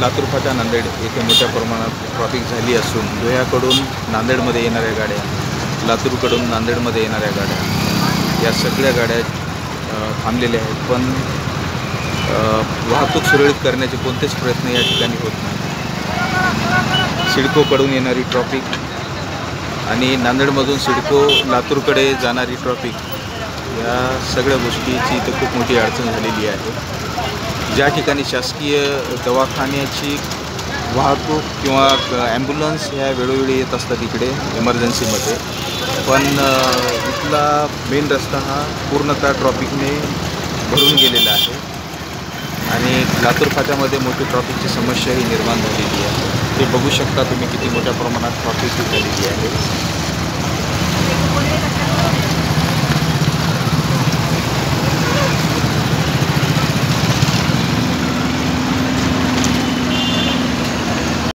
लातूरफाटा नांदेड येथे मोठ्या प्रमाणात ट्रॉफिक झाली असून धुळ्याकडून नांदेडमध्ये येणाऱ्या गाड्या लातूरकडून नांदेडमध्ये येणाऱ्या गाड्या या सगळ्या गाड्या थांबलेल्या आहेत. पण वाहतूक सुरळीत करण्याचे कोणतेच प्रयत्न या ठिकाणी होत नाही. सिडकोकडून येणारी ट्रॉफिक आणि नांदेडमधून सिडको लातूरकडे जाणारी ट्रॉफिक या सगळ्या गोष्टीची इथं खूप मोठी अडचण झालेली आहे. ज्या ठिकाणी शासकीय दवाखान्याची वाहतूक किंवा ॲम्ब्युलन्स ह्या वेळोवेळी येत असतात इकडे इमर्जन्सीमध्ये पण इथला मेन रस्ता हा पूर्णतः ट्रॉफिकने भरून गेलेला आहे. आणि लातूर फाट्यामध्ये मोठी ट्रॉफिकची समस्याही निर्माण झालेली आहे. ते बघू शकता तुम्ही किती मोठ्या प्रमाणात ट्रॉफिक झालेली आहे.